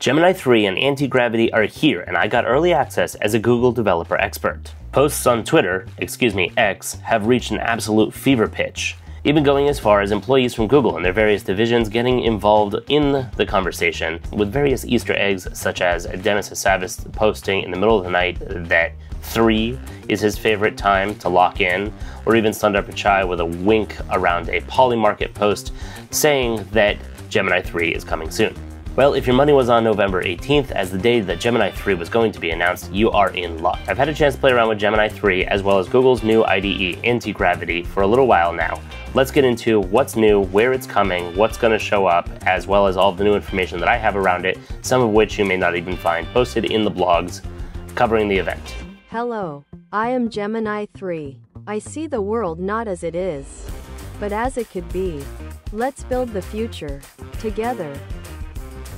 Gemini 3 and Anti-Gravity are here, and I got early access as a Google developer expert. Posts on Twitter, excuse me, X, have reached an absolute fever pitch, even going as far as employees from Google and their various divisions getting involved in the conversation with various Easter eggs, such as Demis Hassabis posting in the middle of the night that 3 is his favorite time to lock in, or even Sundar Pichai with a wink around a Polymarket post saying that Gemini 3 is coming soon. Well, if your money was on November 18th as the day that Gemini 3 was going to be announced, you are in luck. I've had a chance to play around with Gemini 3 as well as Google's new IDE, Anti-Gravity, for a little while now. Let's get into what's new, where it's coming, what's going to show up, as well as all the new information that I have around it, some of which you may not even find posted in the blogs covering the event. Hello, I am Gemini 3. I see the world not as it is, but as it could be. Let's build the future together.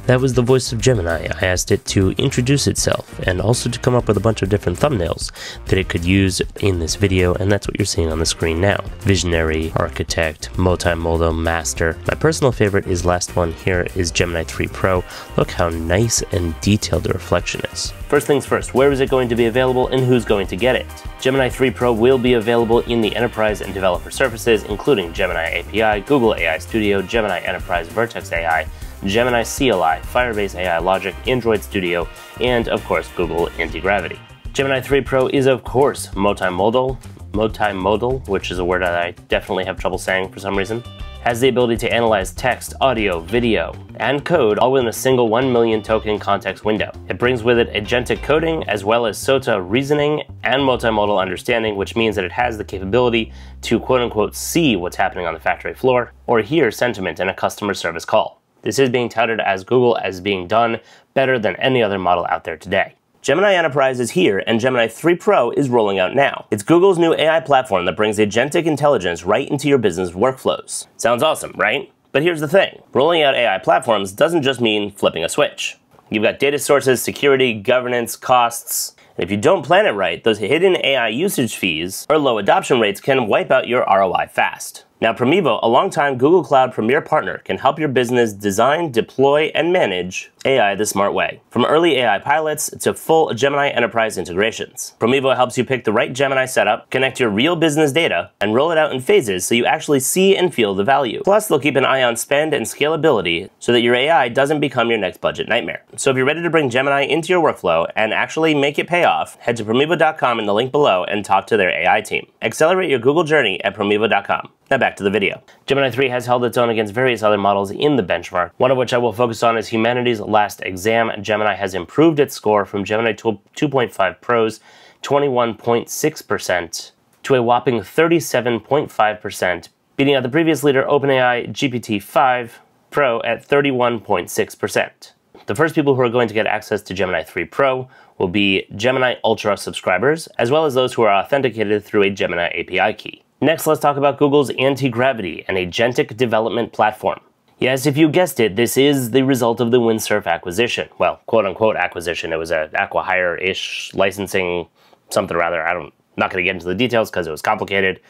That was the voice of Gemini. I asked it to introduce itself and also to come up with a bunch of different thumbnails that it could use in this video, and that's what you're seeing on the screen now. Visionary, Architect, Multimodal, Master. My personal favorite is last one here is Gemini 3 Pro. Look how nice and detailed the reflection is. First things first, where is it going to be available and who's going to get it? Gemini 3 Pro will be available in the enterprise and developer surfaces, including Gemini API, Google AI Studio, Gemini Enterprise Vertex AI, Gemini CLI, Firebase AI Logic, Android Studio, and of course Google Anti-Gravity. Gemini 3 Pro is of course multimodal, multimodal, which is a word that I definitely have trouble saying for some reason, has the ability to analyze text, audio, video, and code all within a single 1 million token context window. It brings with it agentic coding as well as SOTA reasoning and multimodal understanding, which means that it has the capability to quote unquote see what's happening on the factory floor or hear sentiment in a customer service call. This is being touted as Google as being done better than any other model out there today. Gemini Enterprise is here, and Gemini 3 Pro is rolling out now. It's Google's new AI platform that brings agentic intelligence right into your business workflows. Sounds awesome, right? But here's the thing rolling out AI platforms doesn't just mean flipping a switch. You've got data sources, security, governance, costs. And if you don't plan it right, those hidden AI usage fees or low adoption rates can wipe out your ROI fast. Now, Promevo, a longtime Google Cloud Premier partner, can help your business design, deploy, and manage AI the smart way. From early AI pilots to full Gemini enterprise integrations. Promevo helps you pick the right Gemini setup, connect your real business data, and roll it out in phases so you actually see and feel the value. Plus, they'll keep an eye on spend and scalability so that your AI doesn't become your next budget nightmare. So if you're ready to bring Gemini into your workflow and actually make it pay off, head to Promevo.com in the link below and talk to their AI team. Accelerate your Google journey at Promevo.com. Now back to the video. Gemini 3 has held its own against various other models in the benchmark, one of which I will focus on is Humanity's Last Exam. Gemini has improved its score from Gemini 2.5 Pro's 21.6% to a whopping 37.5%, beating out the previous leader OpenAI GPT-5 Pro at 31.6%. The first people who are going to get access to Gemini 3 Pro will be Gemini Ultra subscribers, as well as those who are authenticated through a Gemini API key. Next, let's talk about Google's Anti-Gravity, an agentic development platform. Yes, if you guessed it, this is the result of the Windsurf acquisition. Well, quote unquote acquisition. It was a acquihire-ish licensing something or other. I don't not going to get into the details because it was complicated.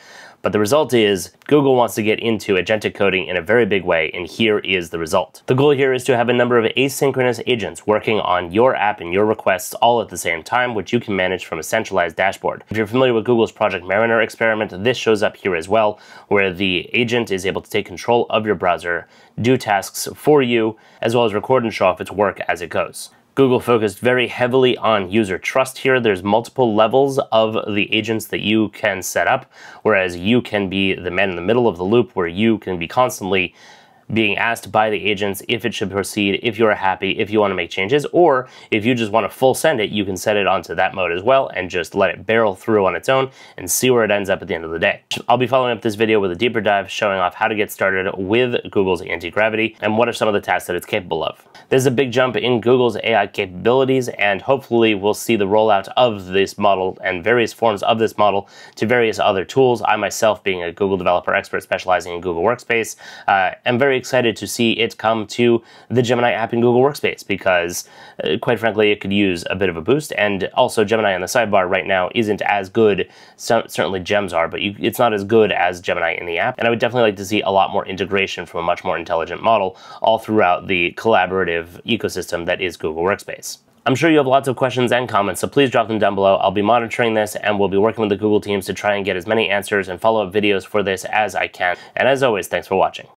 But the result is Google wants to get into agentic coding in a very big way, and here is the result. The goal here is to have a number of asynchronous agents working on your app and your requests all at the same time, which you can manage from a centralized dashboard. If you're familiar with Google's Project Mariner experiment, this shows up here as well, where the agent is able to take control of your browser, do tasks for you, as well as record and show off its work as it goes. Google focused very heavily on user trust here. There's multiple levels of the agents that you can set up, whereas you can be the man in the middle of the loop where you can be constantly being asked by the agents if it should proceed, if you're happy, if you want to make changes, or if you just want to full send it, you can set it onto that mode as well and just let it barrel through on its own and see where it ends up at the end of the day. I'll be following up this video with a deeper dive showing off how to get started with Google's anti-gravity and what are some of the tasks that it's capable of. There's a big jump in Google's AI capabilities and hopefully we'll see the rollout of this model and various forms of this model to various other tools. I myself being a Google developer expert specializing in Google Workspace uh, am very excited to see it come to the Gemini app in Google Workspace because, uh, quite frankly, it could use a bit of a boost. And also, Gemini on the sidebar right now isn't as good. So, certainly, Gems are, but you, it's not as good as Gemini in the app. And I would definitely like to see a lot more integration from a much more intelligent model all throughout the collaborative ecosystem that is Google Workspace. I'm sure you have lots of questions and comments, so please drop them down below. I'll be monitoring this and we'll be working with the Google teams to try and get as many answers and follow-up videos for this as I can. And as always, thanks for watching.